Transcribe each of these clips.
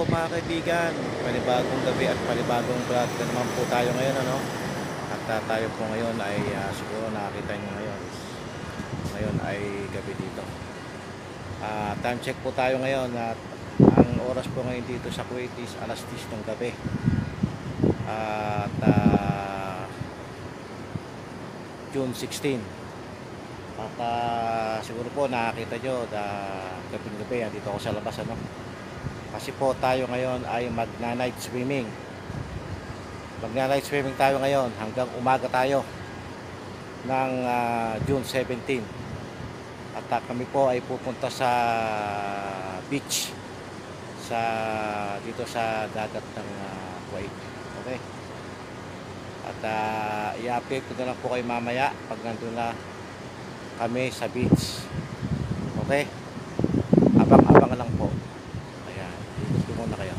po mga kaibigan, panibagong gabi at panibagong vlog na naman po tayo ngayon ano. At ah, tayo po ngayon ay ah, siguro nakakita nyo ngayon. Ngayon ay gabi dito. Ah, time check po tayo ngayon at ang oras po ngayon dito sa Kuwait is alas 10 ng gabi. At ah, June 16. At ah, siguro po nakakita nyo na gabi-gabi dito ako sa labas ano. Kasi po tayo ngayon ay magna-night swimming. Magna-night swimming tayo ngayon hanggang umaga tayo ng ah, June 17. At ah, kami po ay pupunta sa beach sa dito sa dagat ng ah, Kuwait. Okay? At ah, i-update ko na lang po kayo mamaya pag nandun na kami sa beach. Okay? Abang-abang lang po. Ayan, dito muna kayo.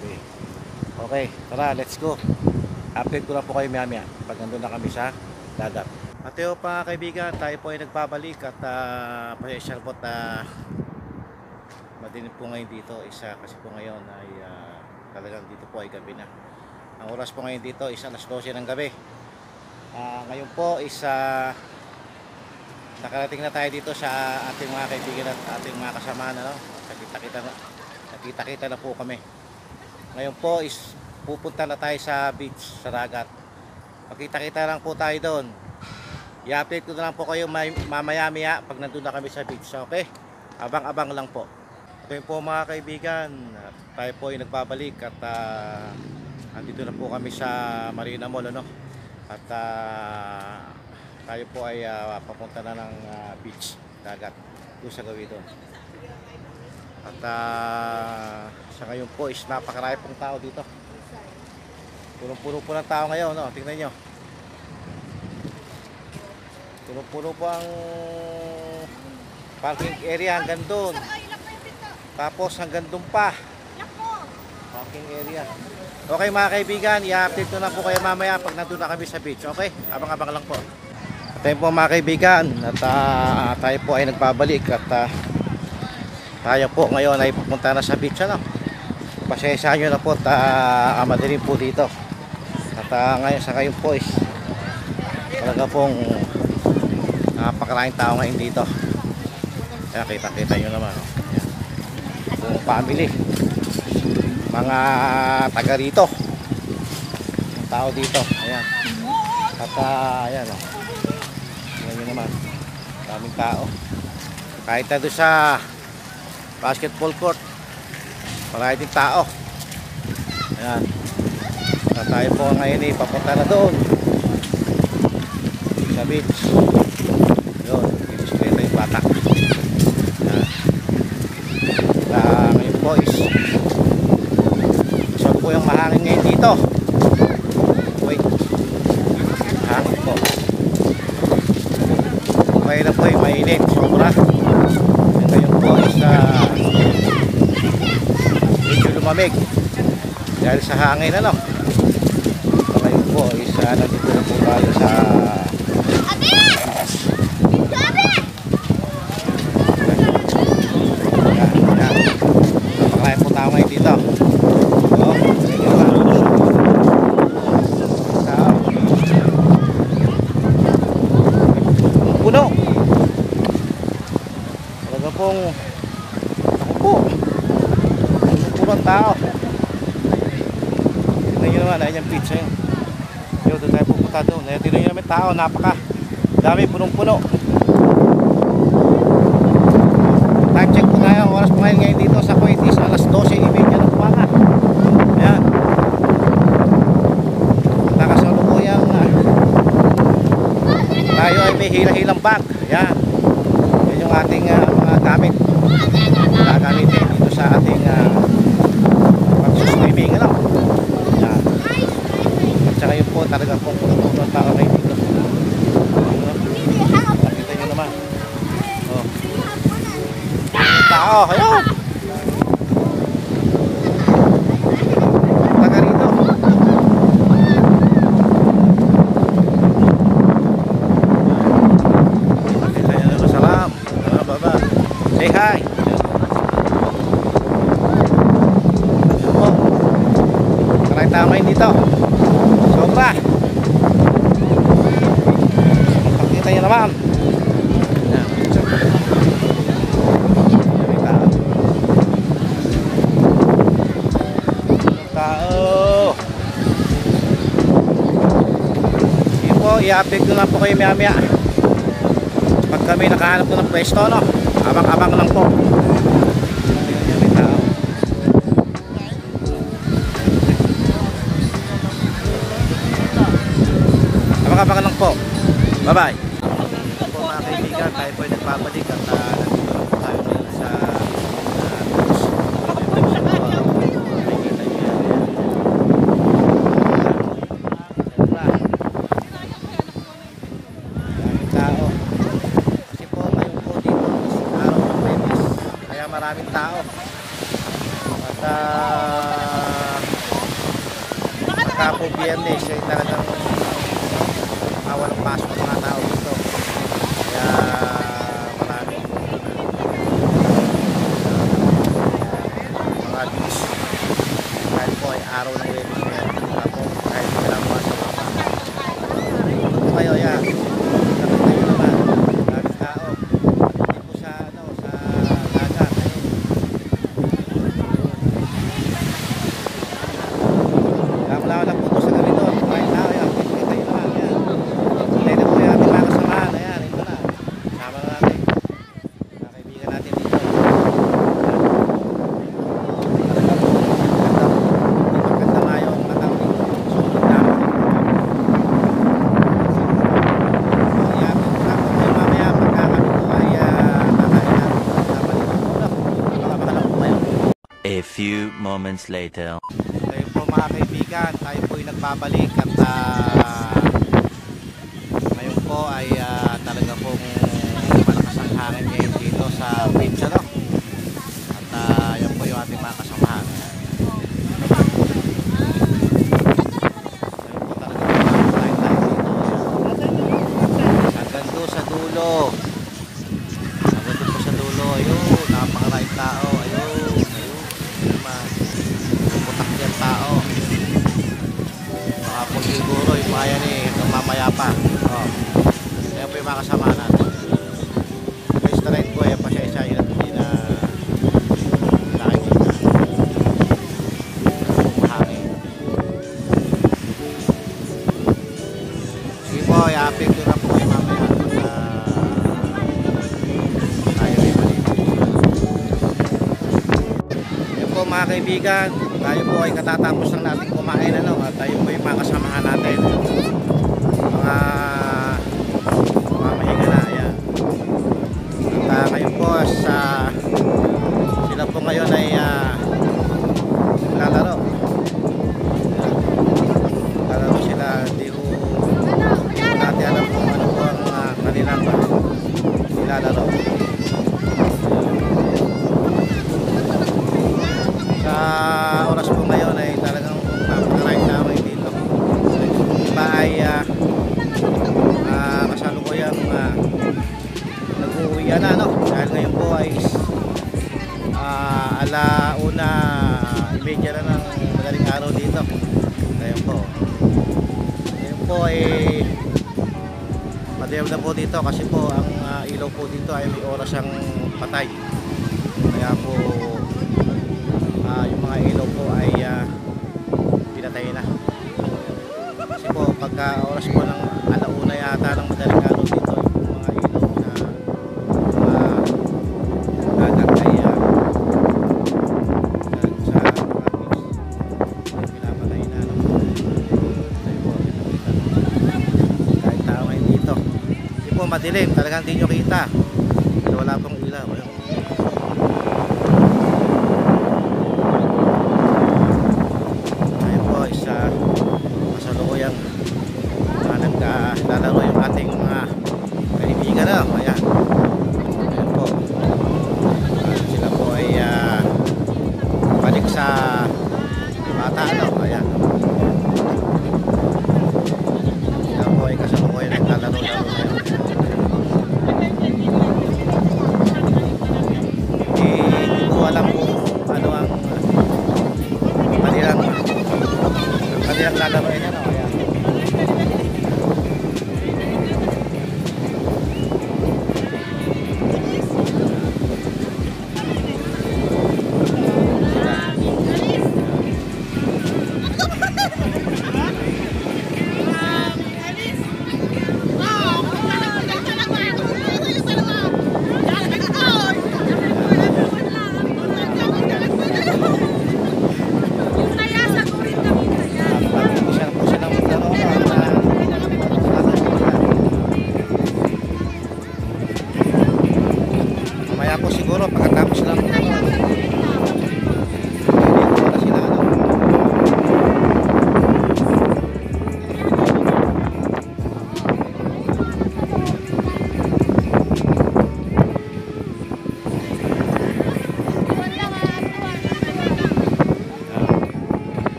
Okay. Okay, tara, let's go. Update ko lang po kayo maya pag nandun na kami sa dagat. At yun pa kaibigan, tayo po ay nagbabalik at uh, pasensya po na madilim po ngayon dito. Isa kasi po ngayon ay ah, talagang dito po ay gabi na. Ang oras po ngayon dito is alas 12 ng gabi. Ah, ngayon po is ah, nakarating na tayo dito sa ating mga kaibigan at ating mga kasama na no? nakita-kita na nakita-kita na po kami ngayon po is pupunta na tayo sa beach sa dagat. Makita-kita lang po tayo doon. I-update ko na lang po kayo may, mamaya maya pag nandun na kami sa beach okay? Abang-abang lang po. Yun po mga kaibigan tayo po ay nagbabalik at ah, andito na po kami sa Marina Mall ano? At ah, tayo po ay ah, papunta na ng ah, beach dagat. Doon sa gawin doon. At ah, sa ngayon po is napakarami pong tao dito punong-puno po ng tao ngayon no? tingnan nyo. Punong-puno po ang parking area hanggang doon. Tapos hanggang doon pa. Parking area. Okay mga kaibigan i-update na po kayo mamaya pag nandun na kami sa beach okay? Abang-abang lang po. At ayun po mga kaibigan at ah, tayo po ay nagbabalik at ah, tayo po ngayon ay pupunta na sa beach ano? Pasensya nyo na po at uh, madilim po dito at ah, ngayon sa ngayon po is talaga pong napakalaking tao ngayon dito. Kaya kita kita nyo naman oh. Ayan. buong family. Mga taga rito. Ang tao dito. Ayan. At ah, ayan oh. Tingnan nyo naman. Daming tao. Kahit na doon sa basketball court marami din tao. ayan tayo po ngayon eh papunta na doon. Sa beach. Yun yung bisikleta yung bata. Uh, ngayon po is so po yung mahangin ngayon dito. Wait. Hangin po. May na po ay mainit sobra. Ngayon po is uh, medyo lumamig. Dahil sa hangin ano? ngayon po is uh, nandito na po tayo sa yan, po tao ngayon dito. Tao. puno. Talaga pong ako po. Ang tao. Tignan nyo naman ayan yung pizza yun. Doon tayo pupunta doon. Ayun tignan nyo naman tao napaka dami punong puno time check po tayo oras po ngayon ngayon dito sa Kuwait is alas 12.30 ng umaga. Ayan. Nakasalukuyang tayo ay may hila-hilang bag Tay. Oh. Taray tamay dito. Sobra. Pakita niyo naman. Tao. Sige po, i-update ko lang po kayo maya maya. Pag kami nakahanap ko ng pwesto, no? Abang-abang lang po. Abang-abang lang po. Bye-bye. Ito po mga kaibigan, tayo po ay nagbabalik at uh, nandito lang po tayo ngayon sa uh, beach. Ito po, uh, makikita nyo yan. Sobra. Maraming tao. Kasi po ngayon po dito is araw ng Webes. Tao. At uh, pagka po biyernes ay talagang uh, walang pasok ng mga tao dito. Kaya maraming mga beach. Dahil po ay araw ng Webes ngayon. Tapos kahit ginagawa sa mga Ito kayo, yan. Nakita nyo naman. Maraming tao. Hindi po sa, ano, sa dagat. Ayun. Wala lang po ito sa gabi doon. Maraming tao yan. Kita nyo naman. Yan. Hintay na po yung ating mga kasamahan. Ayan, ito na. Sama na natin. Mga kaibigan natin dito. Talaga po. Maganda. Maganda nga yung matawag dito. Sulit namin. Kaya ako kayo mamaya pagka kami po ay ah, kakain natin sa kasama dito. Wala po. Baka baka lang po kayo. A few moments later. Tayo po mga kaibigan, tayo po ay nagbabalik at ngayon po ay ah, talaga pong malakas ang hangin ngayon dito sa ano? At ah, yan po yung ating mga kasamahan. Kaibigan, tayo po ay katatapos lang natin kumain ano, at tayo po yung mga natin. Mga mga mahinga na, ayan. At uh, ngayon po sa sila po ngayon ay uh, Sa oras po ngayon ay talagang napakaraming tao ay dito. Iba ay uh, uh, kasalukuyang uh, nag-uwi na no? Dahil ngayon po ay uh, ala una imedya na ng madaling araw dito. Ngayon po. Ngayon po ay madilim na po dito kasi po ang uh, ilaw po dito ay may oras ang patay. Madilim, talagang hindi nyo kita. Dahil wala pong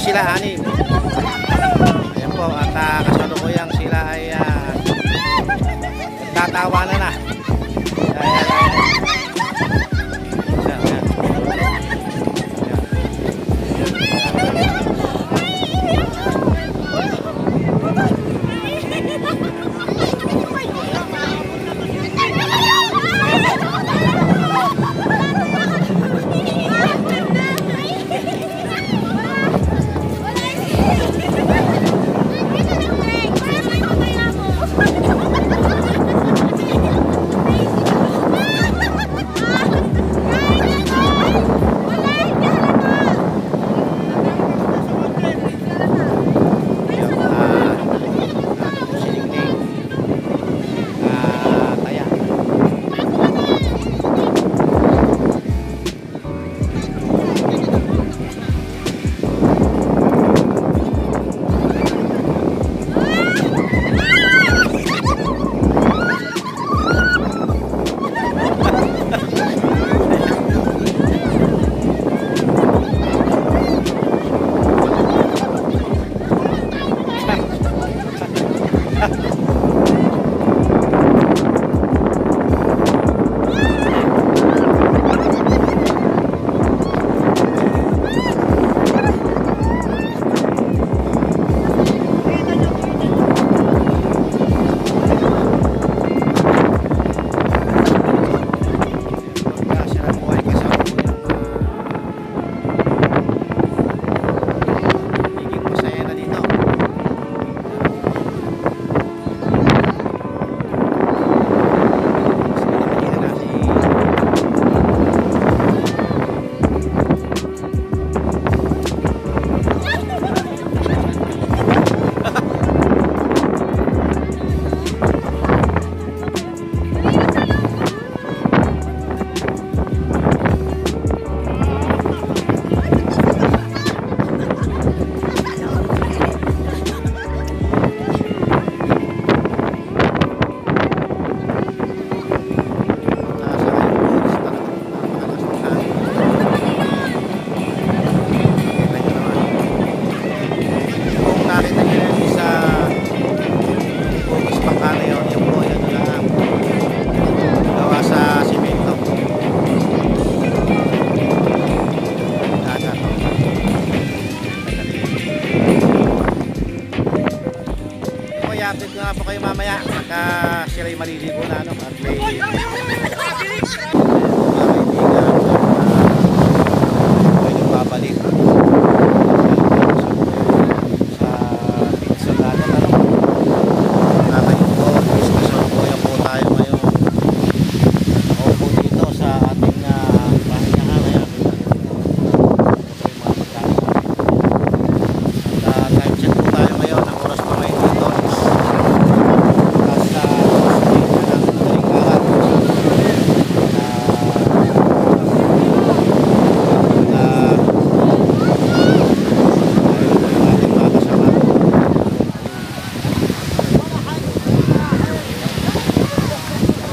sila anim. Ayan po, at uh, kasalukuyang sila ay uh, tatawa na na.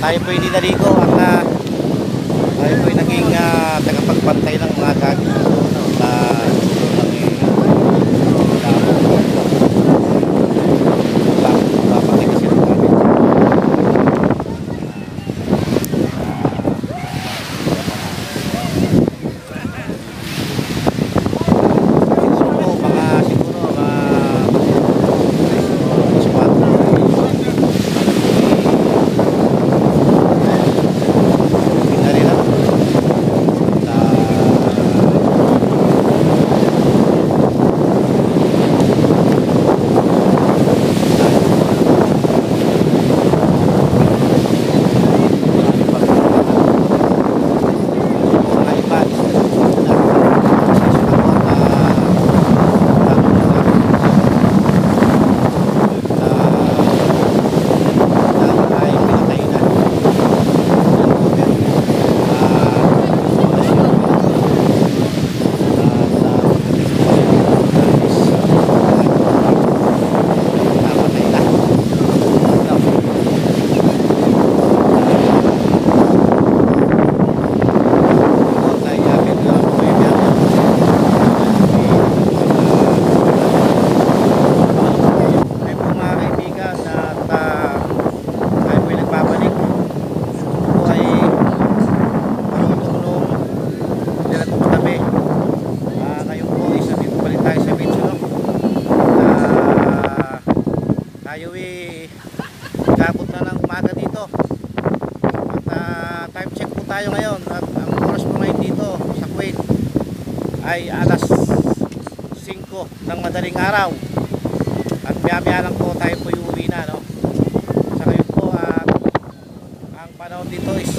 tayo po hindi naligo at uh, tayo po naging uh, tagapagpantay ng mga gagawin. Uh, ay alas 5 ng madaling araw at maya maya lang po tayo po yung uwi na no? sa ngayon po uh, ang panahon dito is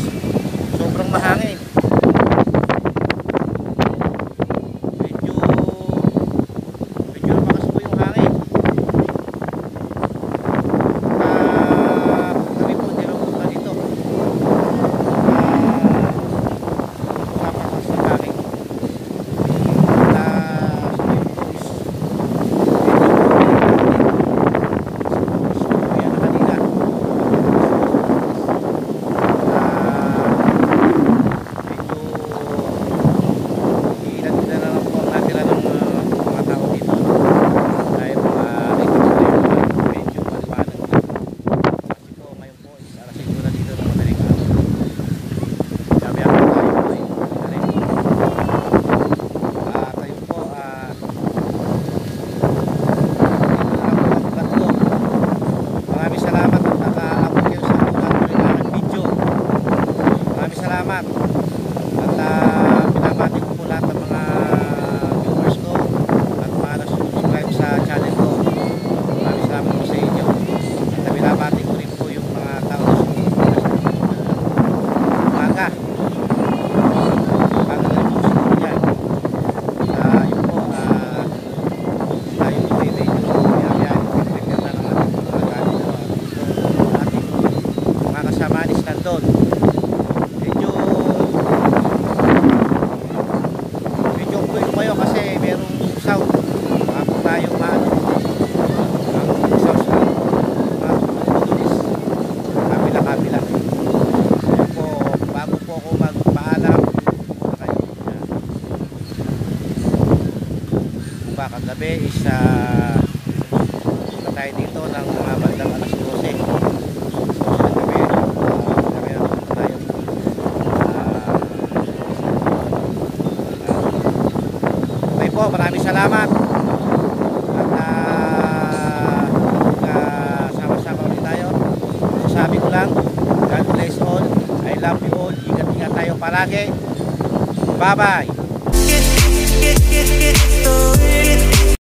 gabi is uh, tayo dito ng mga bandang alas 12 so sa gabi uh, gabi na punta tayo uh, okay po maraming salamat. At uh, sama-sama ulit tayo. Sasabi ko lang God bless all. I love you all. Ingat-ingat tayo palagi. Bye bye